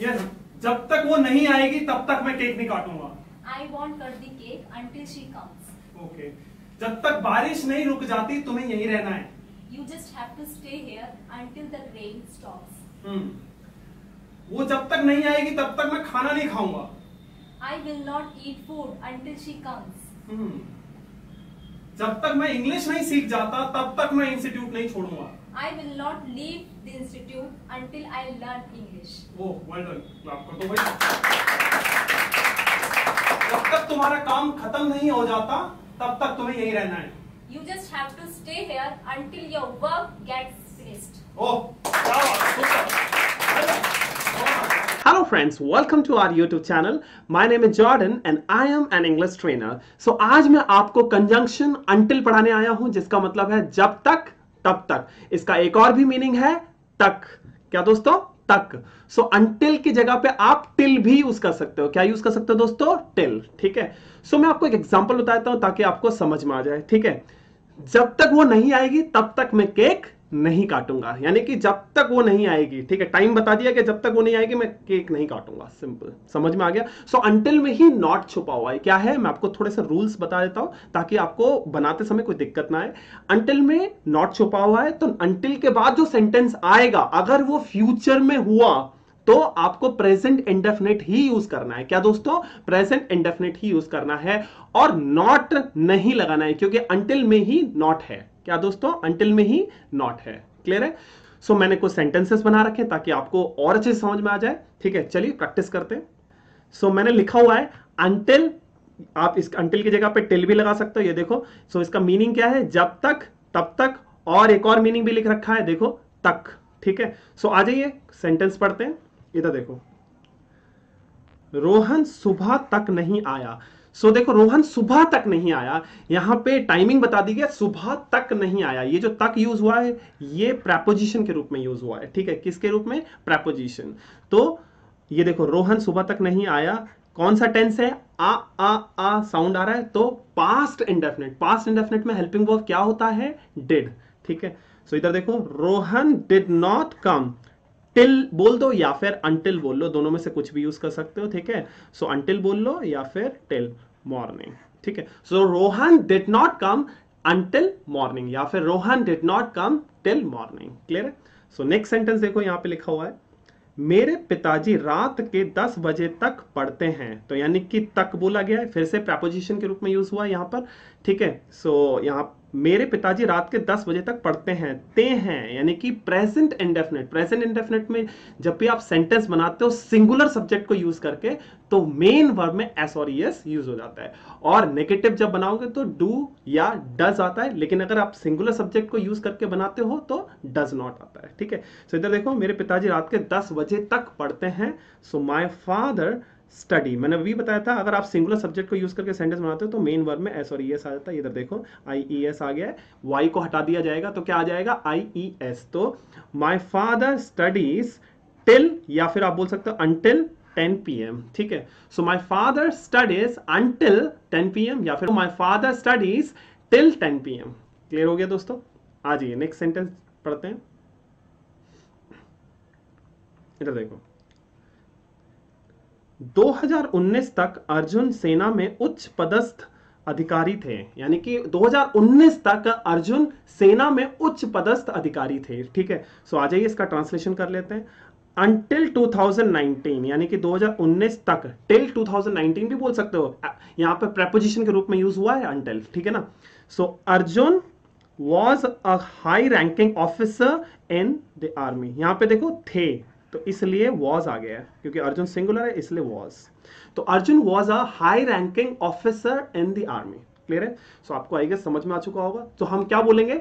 Yes जब तक वो नहीं आएगी तब तक मैं केक नहीं काटूँगा। आई वॉन्ट कर दी cake until she comes. Okay जब तक बारिश नहीं रुक जाती तुम्हें यहीं रहना है। You just stay here until the rain stops. Hmm. वो जब तक नहीं आएगी तब तक मैं खाना नहीं खाऊँगा। I will not eat food until she comes. हम्म। जब तक मैं इंग्लिश नहीं सीख जाता तब तक मैं इंस्टीट्यूट नहीं छोड़ूँगा। I will not leave the institute until I learn English. वो वेल डन क्लैप कर दो भाई जब तक तुम्हारा काम खत्म नहीं हो जाता तब तक तुम्हें यहीं रहना है You just have to stay here until your work gets finished. है super well done Hello friends, welcome to our YouTube channel. My name is Jordan and I am an English trainer. So आज मैं आपको conjunction until पढ़ाने आया हूँ जिसका मतलब है जब तक तब तक इसका एक और भी मीनिंग है तक। क्या दोस्तों? तक। सो so, अंटिल की जगह पे आप टिल भी यूज़ कर सकते हो। क्या यूज़ कर सकते हो दोस्तों? टिल ठीक है? सो so, मैं आपको एक एग्जांपल बताता हूँ ताकि आपको समझ में आ जाए ठीक है? जब तक वो नहीं आएगी तब तक मैं केक नहीं काटूँगा। यानी कि जब तक वो नहीं आएगी ठीक है? टाइम बता दिया कि जब तक वो नहीं आएगी मैं केक नहीं काटूँगा। सिंपल समझ में आ गया? सो so, अंटिल में ही नॉट छुपा हुआ है। क्या है? मैं आपको थोड़े से रूल्स बता देता हूँ ताकि आपको बनाते समय कोई दिक्कत ना आए। अंटिल में नॉट छुपा हुआ है तो अंटिल के बाद जो सेंटेंस आएगा अगर वो फ्यूचर में हुआ तो आपको प्रेजेंट इंडेफिनेट ही यूज़ करना है। क्या दोस्तों? प्रेजेंट इंडेफिनेट ही यूज़ करना है और नॉट नहीं लगाना है क्योंकि अंटिल में ही नॉट है। क्या दोस्तों? अंटिल में ही नॉट है। क्लियर है? सो so, मैंने कुछ सेंटेंसेस बना रखे ताकि आपको और अच्छे से समझ में आ जाए। ठीक है? चलिए प्रैक्टिस करते हैं। सो so, मैंने लिखा हुआ है अंटिल आप इस अंटिल की जगह पे टिल भी लगा सकते हो। ये देखो। सो so, इसका मीनिंग क्या है? जब तक तब तक और एक और मीनिंग भी लिख रखा है। देखो तक। ठीक है? सो so, आ जाइए सेंटेंस पढ़ते हैं। इधर देखो। रोहन सुबह तक नहीं आया। सो देखो रोहन सुबह तक नहीं आया। यहाँ पे टाइमिंग बता दी गया सुबह तक नहीं आया। ये जो तक यूज़ हुआ है ये प्रपोजिशन के रूप में यूज़ हुआ है। ठीक है? किसके रूप में? प्रपोजिशन तो ये देखो रोहन सुबह तक नहीं आया। कौन सा टेंस है? आ आ आ साउंड आ रहा है। तो पास्ट इंडेफिनेट पास्ट इंडेफिनेट में हेल्पिंग वर्ब क्या होता है? डिड ठीक है? सो so, इधर देखो Rohan did not come till बोल दो या फिर अंटिल बोल लो। दोनों में से कुछ भी यूज़ कर सकते हो। ठीक है? सो अंटिल बोल लो या फिर टिल मॉर्निंग ठीक है? So Rohan did not come until morning या फिर Rohan did not come till morning clear है? सो नेक्स्ट सेंटेंस देखो, यहाँ पे लिखा हुआ है। मेरे पिताजी रात के 10 बजे तक पढ़ते हैं। तो यानी कि तक बोला गया है, फिर से प्रपोजिशन के रूप में यूज़ हुआ यहाँ पर। ठीक है? सो यहाँ मेरे पिताजी रात के 10 बजे तक पढ़ते हैं, ते हैं, यानी कि प्रेजेंट इंडेफिनेट प्रेजेंट इंडेफिनेट में जब भी आप सेंटेंस बनाते हो सिंगुलर सब्जेक्ट को यूज़ करके तो मेन वर्ब में एस और एस यूज़ हो जाता है। और नेगेटिव जब बनाओगे तो डू या डज आता है, लेकिन अगर आप सिंगुलर सब्जेक्ट को यूज़ करके बनाते हो तो डज नॉट आता है। ठीक है? सो इधर देखो, मेरे पिताजी रात के 10 बजे तक पढ़ते हैं। सो माई फादर स्टडी मैंने अभी बताया था, अगर आप सिंगुलर सब्जेक्ट को यूज़ करके सेंटेंस बनाते हो तो मेन वर्ब में एस और ई एस आ जाता है। इधर देखो आई ई एस आ गया वाई को हटा दिया जाएगा तो क्या आ जाएगा? आई ई एस तो माई फादर स्टडीज़ टिल या फिर आप बोल सकते हो अंटिल 10 पीएम ठीक है? So my father studies until 10 PM या फिर my father studies till 10 PM clear हो गया दोस्तों? आ जाइए नेक्स्ट सेंटेंस पढ़ते हैं। इधर देखो। 2019 तक अर्जुन सेना में उच्च पदस्थ अधिकारी थे। यानी कि 2019 तक अर्जुन सेना में उच्च पदस्थ अधिकारी थे। ठीक है? सो आ जाइए इसका ट्रांसलेशन कर लेते हैं। अंटिल 2019 यानी कि 2019 तक टिल 2019 भी बोल सकते हो। यहाँ पर प्रेपोजिशन के रूप में यूज़ हुआ है अंटिल ठीक है ना? So Arjun was a high ranking officer in the army यहाँ पे देखो, थे। तो इसलिए वॉज़ आ गया, क्योंकि अर्जुन सिंगुलर है, इसलिए वॉज़ तो Arjun was a high ranking officer in the army clear है? सो आपको आई गेस समझ में आ चुका होगा. तो हम क्या बोलेंगे?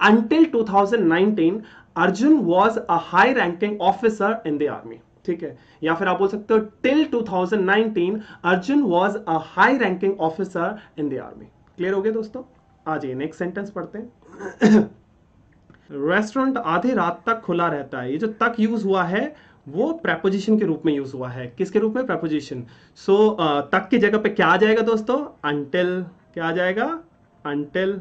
Until 2019 Arjun was a high ranking officer in the army ठीक है? या फिर आप बोल सकते हो till 2019 Arjun was a high ranking officer in the army clear हो गया दोस्तों? आ जाइए नेक्स्ट सेंटेंस पढ़ते हैं। रेस्टोरेंट आधे रात तक खुला रहता है। ये जो तक यूज़ हुआ है वो प्रपोजिशन के रूप में यूज़ हुआ है। किसके रूप में? प्रपोजिशन सो so, तक की जगह पे क्या आ जाएगा दोस्तों? अंटिल क्या आ जाएगा? अंटिल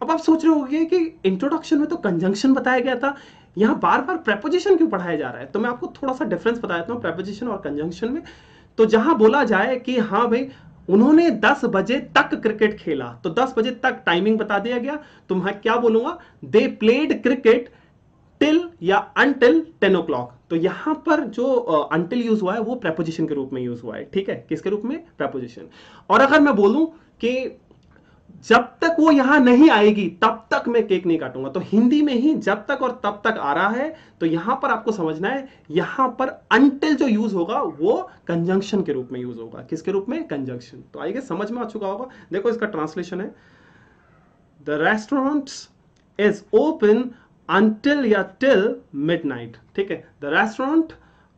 अब आप सोच रहे होंगे कि इंट्रोडक्शन में तो कंजंक्शन बताया गया था। यहाँ बार बार प्रेपोजिशन क्यों पढ़ाया जा रहा है? तो मैं आपको थोड़ा सा डिफरेंस बता देता हूँ प्रेपोजिशन और कंजंक्शन में। तो जहाँ बोला जाए कि हाँ भाई उन्होंने 10 बजे तक क्रिकेट खेला। तो 10 बजे तक टाइमिंग बता दिया गया। तो मैं क्या बोलूँगा? दे प्लेड क्रिकेट टिल या अनटिल टेन ओ क्लॉक तो यहाँ पर जो अनटिल uh, यूज़ हुआ है वो प्रेपोजिशन के रूप में यूज़ हुआ है। ठीक है? किसके रूप में? प्रेपोजिशन और अगर मैं बोलूँ कि जब तक वो यहाँ नहीं आएगी तब तक मैं केक नहीं काटूँगा। तो हिंदी में ही जब तक और तब तक आ रहा है तो यहाँ पर आपको समझना है यहाँ पर अंटिल जो यूज़ होगा वो कंजंक्शन के रूप में यूज़ होगा। किसके रूप में? कंजंक्शन तो आइए समझ में आ चुका होगा। देखो इसका ट्रांसलेशन है। The restaurant is open until या टिल मिडनाइट ठीक है? The restaurant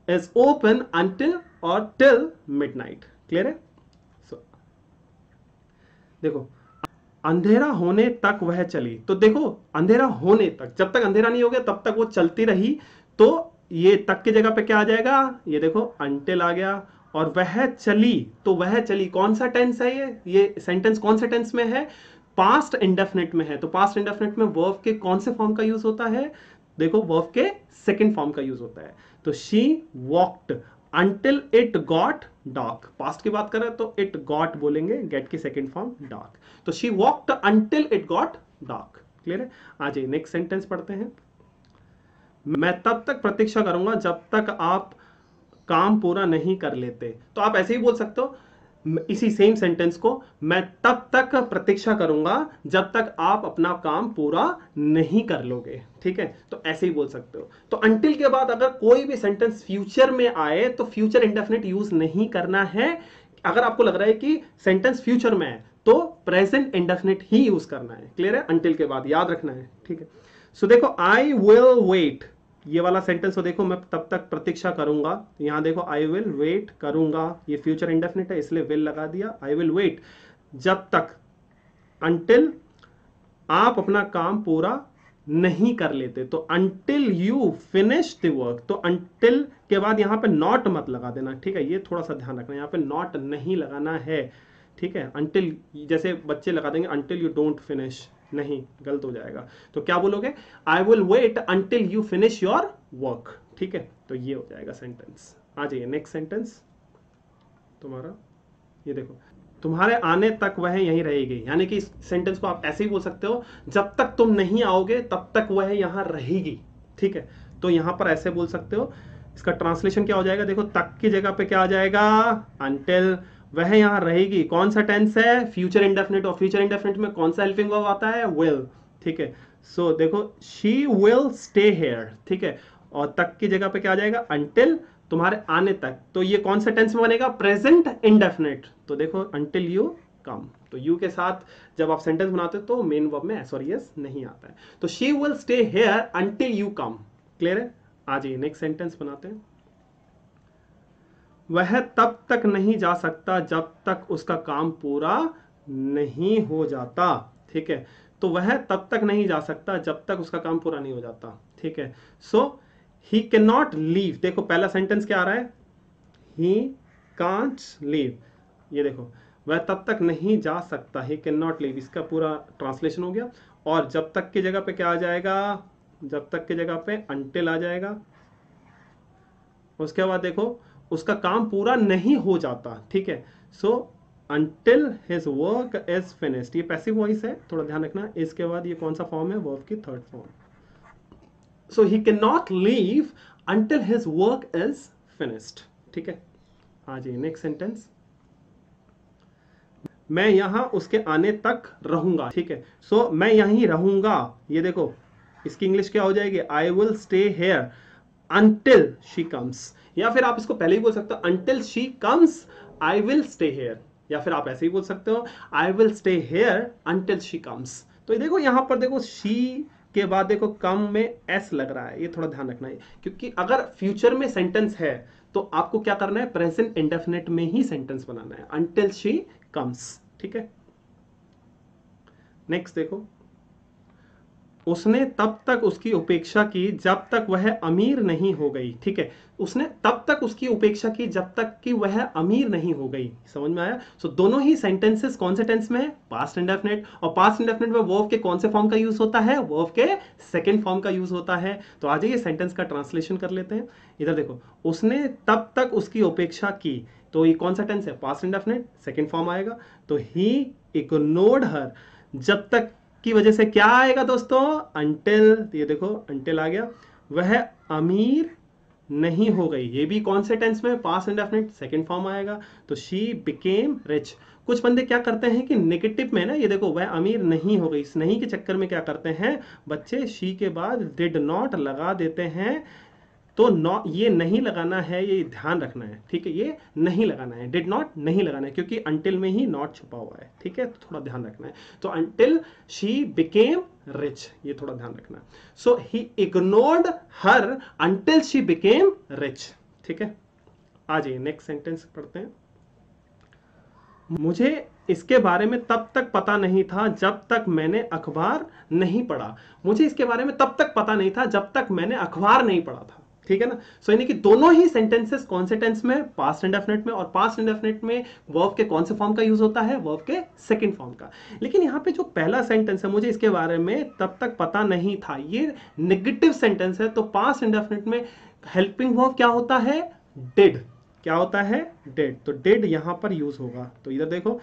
is open until और टिल मिडनाइट क्लियर है? So, देखो अंधेरा होने तक वह चली। तो देखो, अंधेरा होने तक, जब तक अंधेरा नहीं हो गया, तब तक वो चलती रही। तो ये तक की जगह पे क्या आ जाएगा? ये देखो अंटिल आ गया और वह चली। तो वह चली। कौन सा टेंस है ये? ये सेंटेंस कौन से टेंस में है? पास्ट इंडेफिनिट में है। तो पास्ट इंडेफिनिट में वर्ब के कौन से फॉर्म का यूज़ होता है? देखो वर्ब के सेकंड फॉर्म का यूज़ होता है। तो she walked until it got dark past की बात करें तो इट गॉट बोलेंगे गेट की सेकेंड फॉर्म डॉक तो she walked until it got dark clear है? आज ये नेक्स्ट सेंटेंस पढ़ते हैं। मैं तब तक प्रतीक्षा करूँगा जब तक आप काम पूरा नहीं कर लेते। तो आप ऐसे ही बोल सकते हो इसी सेम सेंटेंस को मैं तब तक प्रतीक्षा करूँगा जब तक आप अपना काम पूरा नहीं कर लोगे। ठीक है? तो ऐसे ही बोल सकते हो। तो अंटिल के बाद अगर कोई भी सेंटेंस फ्यूचर में आए तो फ्यूचर इंडेफिनेट यूज़ नहीं करना है। अगर आपको लग रहा है कि सेंटेंस फ्यूचर में है तो प्रेजेंट इंडेफिनेट ही यूज़ करना है। क्लियर है? अंटिल के बाद याद रखना है। ठीक है? सो देखो आई विल वेट ये वाला सेंटेंस तो देखो मैं तब तक प्रतीक्षा करूँगा। यहाँ देखो आई विल वेट करूँगा। ये फ्यूचर इंडेफिनिट है, इसलिए विल लगा दिया। आई विल वेट जब तक अंटिल आप अपना काम पूरा नहीं कर लेते। तो until you finish the work तो अंटिल के बाद यहाँ पे नॉट मत लगा देना, ठीक है? ये थोड़ा सा ध्यान रखना यहाँ पे नॉट नहीं लगाना है, ठीक है? अंटिल जैसे बच्चे लगा देंगे अंटिल यू डोंट फिनिश नहीं, गलत हो जाएगा। तो क्या बोलोगे? I will wait until you finish your work ठीक है? तो ये हो जाएगा सेंटेंस आ जाइए नेक्स्ट सेंटेंस तुम्हारा, ये देखो। तुम्हारे आने तक वह यहीं रहेगी। यानी कि इस सेंटेंस को आप ऐसे ही बोल सकते हो, जब तक तुम नहीं आओगे, तब तक वह यहाँ रहेगी। ठीक है? तो यहाँ पर ऐसे बोल सकते हो। इसका ट्रांसलेशन क्या हो जाएगा? देखो, तक की जगह पे क्या आ जाएगा? अंटिल वह यहाँ रहेगी। कौन सा टेंस है? फ्यूचर इंडेफिनिट और फ्यूचर इंडेफिनिट में कौन सा हेल्पिंग वर्ब आता है? विल ठीक है? सो देखो शी विल स्टे हेयर ठीक है? और तक की जगह पे क्या आ जाएगा? अंटिल तुम्हारे आने तक। तो ये कौन सा टेंस में बनेगा? प्रेजेंट इंडेफिनिट तो देखो अंटिल यू कम तो यू के साथ जब आप सेंटेंस बनाते हो तो मेन वर्ब में एस और यस नहीं आता है। तो she will stay here until you come clear है? आ जाइए नेक्स्ट सेंटेंस बनाते हैं। वह तब तक नहीं जा सकता जब तक उसका काम पूरा नहीं हो जाता, ठीक है? तो वह तब तक नहीं जा सकता जब तक उसका काम पूरा नहीं हो जाता, ठीक है? So he can not leave देखो, पहला सेंटेंस क्या आ रहा है? ही कांट लीव ये देखो, वह तब तक नहीं जा सकता. ही कैन नॉट लीव इसका पूरा ट्रांसलेशन हो गया। और जब तक की जगह पे क्या आ जाएगा? जब तक की जगह पे अंटिल आ जाएगा। उसके बाद देखो उसका काम पूरा नहीं हो जाता ठीक है? So until his work is finished ये पैसिव वॉइस है थोड़ा ध्यान रखना इसके बाद ये कौन सा फॉर्म है? वर्क की third form so he can not leave until his work is finished ठीक है? आ जाइए नेक्स्ट सेंटेंस मैं यहाँ उसके आने तक रहूँगा ठीक है? सो so, मैं यहीं रहूँगा। ये देखो इसकी इंग्लिश क्या हो जाएगी? I will stay here until she comes या फिर आप इसको पहले ही बोल सकते हो until she comes I will stay here या फिर आप ऐसे ही बोल सकते हो I will stay here until she comes तो देखो, यहाँ पर देखो शी के बाद देखो कम में एस लग रहा है। ये थोड़ा ध्यान रखना है, क्योंकि अगर फ्यूचर में सेंटेंस है तो आपको क्या करना है? प्रेजेंट इंडेफिनेट में ही सेंटेंस बनाना है। अंटिल शी कम्स ठीक है? नेक्स्ट देखो। उसने तब तक उसकी उपेक्षा की जब तक वह अमीर नहीं हो गई ठीक है? उसने तब तक उसकी उपेक्षा की जब तक कि वह अमीर नहीं हो गई। समझ में आया? सो so, दोनों ही सेंटेंसेस कौन से टेंस में है? पास्ट इंडेफिनेट और पास्ट इंडेफिनेट में वर्ब के कौन से फॉर्म का यूज़ होता है? वर्ब के सेकेंड फॉर्म का यूज़ होता है। तो आ जाइए सेंटेंस का ट्रांसलेशन कर लेते हैं। इधर देखो उसने तब तक उसकी उपेक्षा की। तो ये कौन सा टेंस है? पास्ट इंडेफिनेट सेकेंड फॉर्म आएगा। तो ही इग्नोर्ड हर जब तक की वजह से क्या आएगा दोस्तों? अंटिल ये देखो अंटिल आ गया। वह अमीर नहीं हो गई। ये भी कौन से टेंस में? पास इंडेफिनिट सेकेंड फॉर्म आएगा। तो शी बिकेम रिच कुछ बंदे क्या करते हैं कि नेगेटिव में ना, ये देखो, वह अमीर नहीं हो गई। इस नहीं के चक्कर में क्या करते हैं? बच्चे शी के बाद डिड नॉट लगा देते हैं। तो नॉ, ये नहीं लगाना है, ये ध्यान रखना है, ठीक है? ये नहीं लगाना है डिड नॉट नहीं लगाना है, क्योंकि अंटिल में ही नॉट छुपा हुआ है, ठीक है? तो थोड़ा ध्यान रखना है। तो अंटिल शी बिकेम रिच ये थोड़ा ध्यान रखना so he ignored her until she became rich ठीक है? आ जाइए नेक्स्ट सेंटेंस पढ़ते हैं। मुझे इसके बारे में तब तक पता नहीं था जब तक मैंने अखबार नहीं पढ़ा। मुझे इसके बारे में तब तक पता नहीं था जब तक मैंने अखबार नहीं पढ़ा था। ठीक है ना? सो यानी कि दोनों ही सेंटेंसेस कौन से टेंस में? पास्ट इंडेफिनेट में। और पास्ट इंडेफिनेट में वर्ब के कौन से फॉर्म का यूज़ होता है? वर्ब के सेकंड फॉर्म का। लेकिन यहाँ पे जो पहला सेंटेंस है, मुझे इसके बारे में तब तक पता नहीं था। ये नेगेटिव सेंटेंस है तो पास्ट इंडेफिनेट में हेल्पिंग वर्ब क्या होता है? डिड क्या होता है? डिड तो डिड यहाँ पर यूज़ होगा। तो इधर देखो।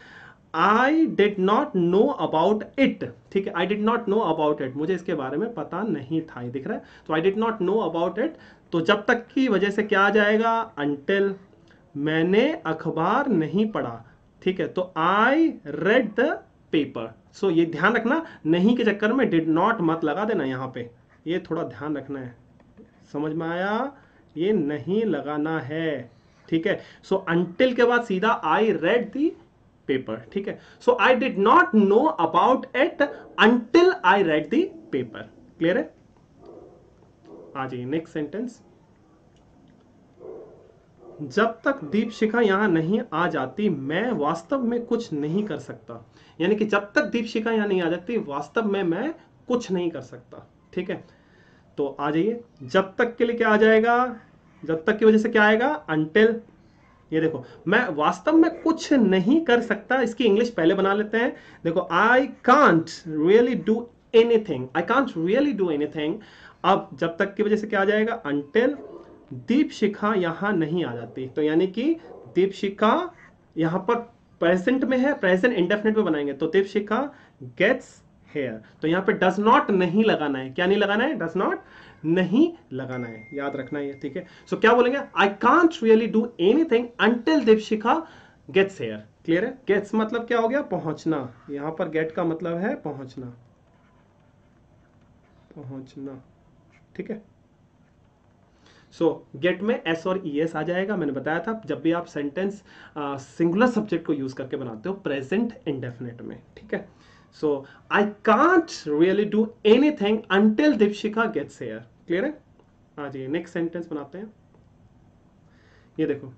I did not know about it ठीक है I did not know about it मुझे इसके बारे में पता नहीं था, ये दिख रहा है। तो I did not know about it तो जब तक की वजह से क्या आ जाएगा? अंटिल मैंने अखबार नहीं पढ़ा। ठीक है तो I read the paper so ये ध्यान रखना, नहीं के चक्कर में डिड नॉट मत लगा देना यहाँ पे। ये थोड़ा ध्यान रखना है। समझ में आया? ये नहीं लगाना है। ठीक है सो अंटिल के बाद सीधा आई रेड दी पेपर ठीक है? So I did not know about it until I read the paper clear है? आ जाइए नेक्स्ट सेंटेंस जब तक दीप शिखा यहाँ नहीं आ जाती, मैं वास्तव में कुछ नहीं कर सकता। यानी कि जब तक दीप शिखा यहाँ नहीं आ जाती, वास्तव में मैं कुछ नहीं कर सकता। ठीक है? तो आ जाइए। जब तक के लिए क्या आ जाएगा? जब तक की वजह से क्या आएगा? अंटिल ये देखो, मैं वास्तव में कुछ नहीं कर सकता, इसकी इंग्लिश पहले बना लेते हैं। देखो I can't really do anything I can't really do anything अब जब तक की वजह से क्या आ जाएगा? अंटिल दीप शिखा यहाँ नहीं आ जाती। तो यानी कि दीप शिखा यहाँ पर प्रेजेंट में है प्रेजेंट इंडेफिनेट में बनाएँगे। तो दीप शिखा गेट्स हेयर तो यहाँ पे डज नॉट नहीं लगाना है। क्या नहीं लगाना है? डज नॉट नहीं लगाना है। याद रखना है ठीक है? सो so, क्या बोलेंगे? I can't really do anything until Deepshikha gets here clear है? गेट्स मतलब क्या हो गया? पहुँचना। यहाँ पर गेट का मतलब है पहुँचना। पहुँचना। ठीक है? सो so, गेट में एस और ई एस आ जाएगा। मैंने बताया था जब भी आप सेंटेंस सिंगुलर सब्जेक्ट को यूज़ करके बनाते हो प्रेजेंट इंडेफिनेट में। ठीक है? So I can't really do anything until Deepshikha gets here clear है? आ जाइए नेक्स्ट सेंटेंस बनाते हैं। ये देखो।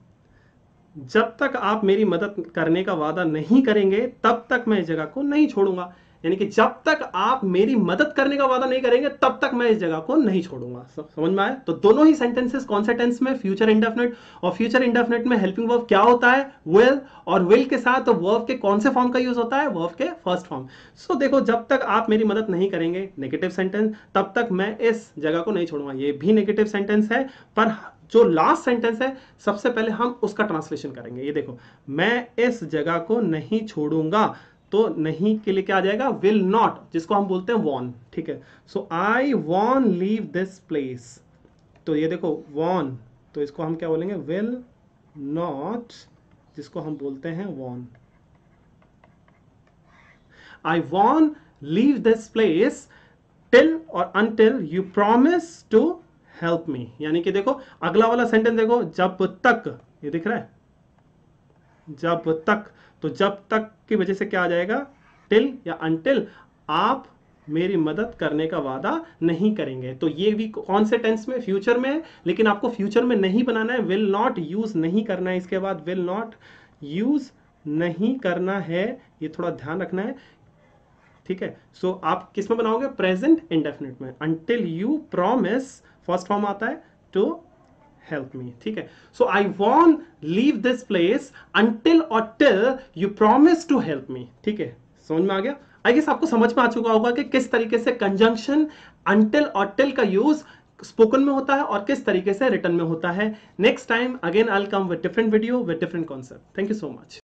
जब तक आप मेरी मदद करने का वादा नहीं करेंगे, तब तक मैं इस जगह को नहीं छोड़ूँगा। यानी कि जब तक आप मेरी मदद करने का वादा नहीं करेंगे, तब तक मैं इस जगह को नहीं छोड़ूँगा। समझ में आया? तो दोनों ही सेंटेंसेस कौन से टेंस में? फ्यूचर इंडेफिनेट और फ्यूचर इंडेफिनेट में हेल्पिंग वर्ब क्या होता है? विल और विल के साथ तो वर्ब के कौन से फॉर्म का यूज़ होता है? वर्ब के फ़र्स्ट फॉर्म सो देखो, जब तक आप मेरी मदद नहीं करेंगे नेगेटिव सेंटेंस तब तक मैं इस जगह को नहीं छोड़ूँगा। ये भी नेगेटिव सेंटेंस है, पर जो लास्ट सेंटेंस है, सबसे पहले हम उसका ट्रांसलेशन करेंगे। ये देखो, मैं इस जगह को नहीं छोड़ूँगा। तो नहीं के लिए क्या आ जाएगा? विल नॉट जिसको हम बोलते हैं वॉन ठीक है? So I won't leave this place तो ये देखो वॉन तो इसको हम क्या बोलेंगे? विल नॉट जिसको हम बोलते हैं won't I won't leave this place till और until you promise to help me यानी कि देखो, अगला वाला सेंटेंस देखो, जब तक, ये दिख रहा है? जब तक तो जब तक की वजह से क्या आ जाएगा? टिल या अनटिल आप मेरी मदद करने का वादा नहीं करेंगे। तो ये भी कौन से टेंस में? फ्यूचर में। है लेकिन आपको फ्यूचर में नहीं बनाना है। विल नॉट यूज़ नहीं करना है इसके बाद। विल नॉट यूज़ नहीं करना है। ये थोड़ा ध्यान रखना है। ठीक है? सो so, आप किसमें बनाओगे? प्रेजेंट इंडेफिनिट में। Until you promise first form आता है टू हेल्प मी ठीक है? So I won't leave this place until और till you promise to help me ठीक है? समझ में आ गया? आई गेस आपको समझ में आ चुका होगा कि किस तरीके से कंजंक्शन अंटिल और टिल का यूज़ स्पोकन में होता है और किस तरीके से रिटर्न में होता है। Next time again I come with different video with different concept thank you so much